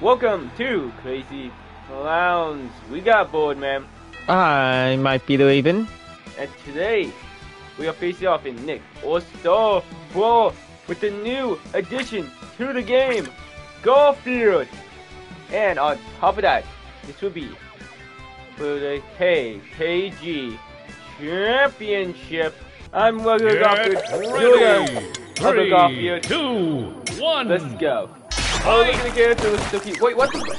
Welcome to Krazy Klowns. We got bored, man. I might be the Raven. And today, we are facing off in Nick All-Star Brawl with the new addition to the game, Garfield. And on top of that, this will be for the KKG Championship. I'm Roger Garfield. Julia, other Garfield. two, one. Let's go. Oh, look at the character was so cute. Wait, what the?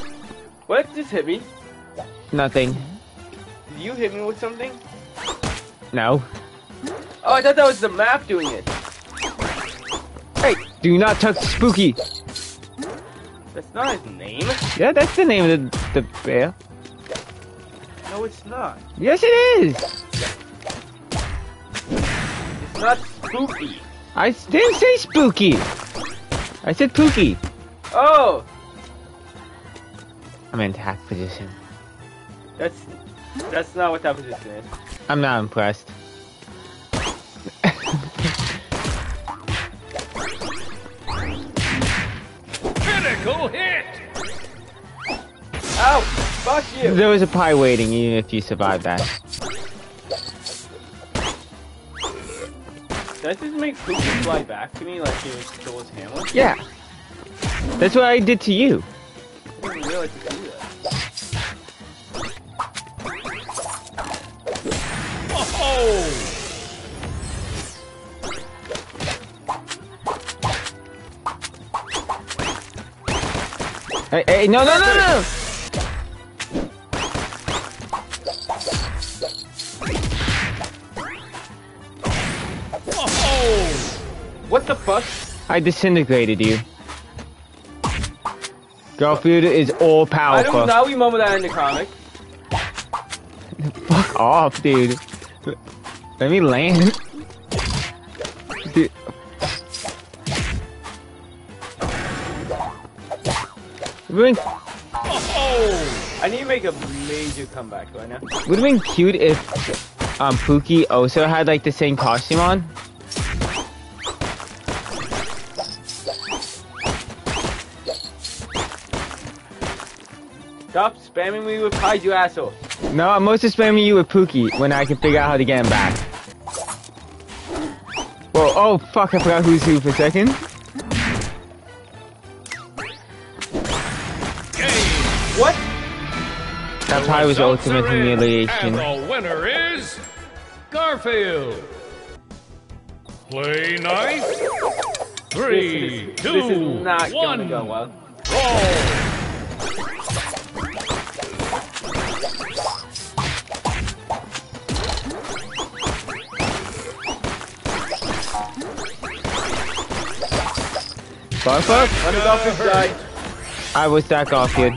What just hit me? Nothing. Did you hit me with something? No. Oh, I thought that was the map doing it. Hey, do not touch Spooky. That's not his name. Yeah, that's the name of the, the bear. No, it's not. Yes, it is. It's not spooky. I didn't say Spooky. I said Pookie. Oh, I'm in half position. that's that's not what that position is. I'm not impressed. Critical hit. Ow! Fuck you! There was a pie waiting, even if you survived that. Does this make Pookie fly back to me like he was stole his hammer? Yeah. That's what I did to you. I didn't realize to do that. Hey, hey, no, no, no, no! What the fuck? I disintegrated you. Garfield is all powerful. I don't know. We remember that in the comic. Fuck off, dude. Let me land. Dude. Would have Oh. I need to make a major comeback right now. been, would've been cute if um, Pookie also had like the same costume on. Stop spamming me with pies, you asshole. No, I'm mostly spamming you with Pookie when I can figure out how to get him back. Whoa, oh fuck, I forgot who's who for a second. Game. What? That probably was Results ultimate are humiliation. And the winner is Garfield. Play nice. Three, this is, two, this is not one. gonna go well. Roll. Fuck, fuck. Let me go off this guy. I was that Garfield.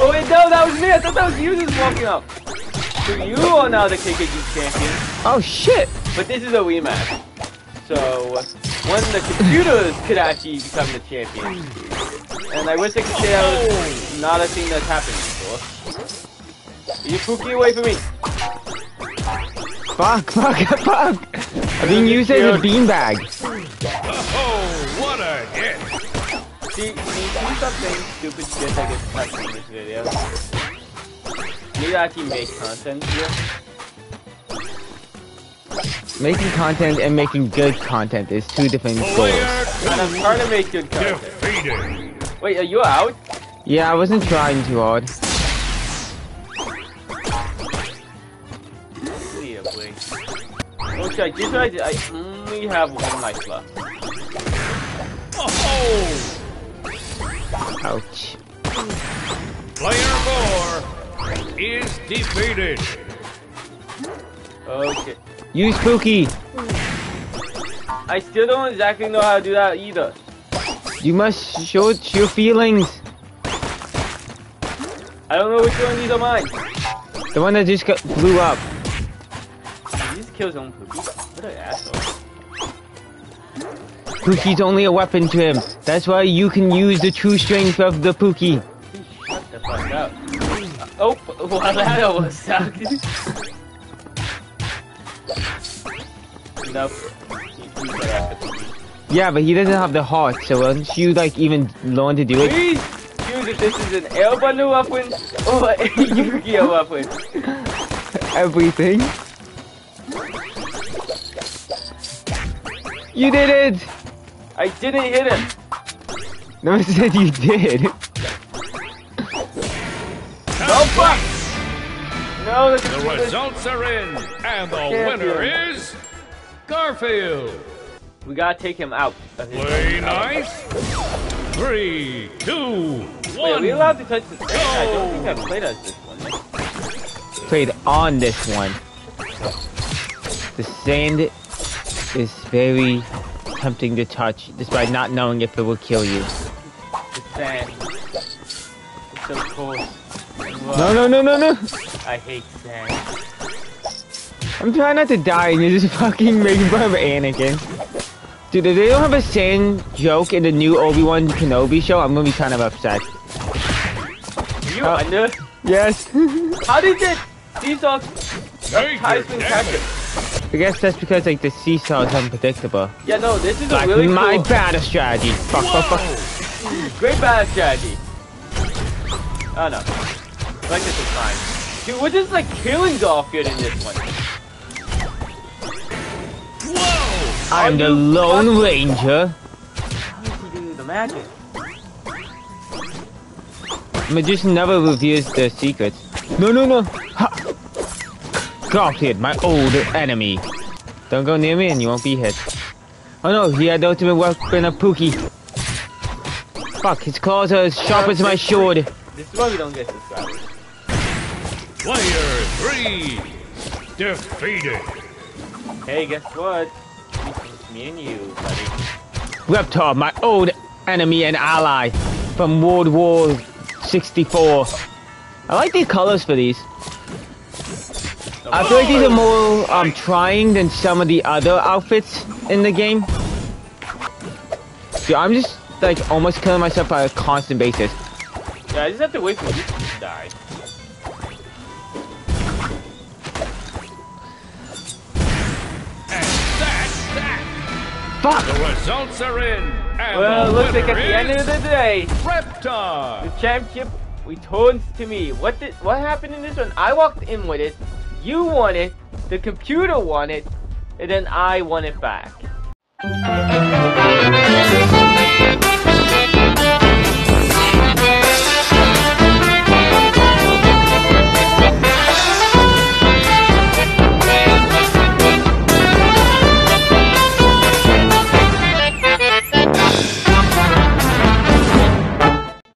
Oh wait, no, that was me. I thought that was you just walking up. So you are now the KKG champion, Oh shit! but this is a rematch. So when the computers could actually become the champion, and I wish I could say that was not a thing that's happened before. You pookie away from me. Fuck, fuck, fuck! I've been used as a beanbag. See, see, see stop saying stupid shit that gets cut in this video. Need to actually make content here. Making content and making good content is two different goals. Player And I'm trying to make good content. defeated. Wait, are you out? Yeah, I wasn't trying too hard. Probably. Okay, I just realized I only have one life left. Oh. Ouch. Player four is defeated. Okay. Use Pookie! I still don't exactly know how to do that either. You must show it your feelings. I don't know which one of these are mine. The one that just got blew up. He just kills his own Pookie. What an asshole. Pookie's only a weapon to him. That's why you can use the true strength of the Pookie. Shut the fuck up. Oh, well, that almost sucked. nope. He- he got after Pookie. Yeah, but he doesn't have the heart, so once you like even learn to do it, Please if this is an bundle weapon or a Yu-Gi-Oh weapon. Everything. You did it! I didn't hit him. No one said you did. No fuck! No, that's The results are in, and the winner is Garfield. We gotta take him out. of his- Play nice. Three, two, Wait, are we allowed to touch the sand? I don't think I've played as this one. Played on this one. The sand is very tempting to touch, despite not knowing if it will kill you. The sand. It's so cool. No, no, no, no, no! I hate sand. I'm trying not to die and you're just fucking making fun of Anakin. Dude, if they don't have a sand joke in the new Obi-Wan Kenobi show, I'm gonna be kind of upset. Are you Uh, under? Yes. How did that These Take your Tyson catch damage. it? I guess that's because like the seesaw is unpredictable. Yeah, no, this is a Like really my cool, battle strategy. Fuck, fuck, fuck. Great battle strategy. Oh no. Like this is fine. Dude, we're just like killing Garfield in this one. Whoa. I'm Are the Lone fucking- Ranger. How does he do the magic? Magician never reveals their secrets. No, no, no. Ha! Garfield, my old enemy. Don't go near me and you won't be hit. Oh no, he had the ultimate weapon of Pookie. Fuck, his claws are as sharp as my sword. This is why we don't get subscribers. Player three defeated. Hey, guess what? It's me and you, buddy. Reptar, my old enemy and ally from World War 64. I like these colors for these. I feel like these are more um, trying than some of the other outfits in the game. Dude, I'm just like almost killing myself on a constant basis. Yeah, I just have to wait for you to die. And that's that. Fuck! The results are in, and Well, the looks like at the end of the day, Reptar. the championship returns to me. What did what happened in this one? I walked in with it, you won it, the computer won it, and then I won it back.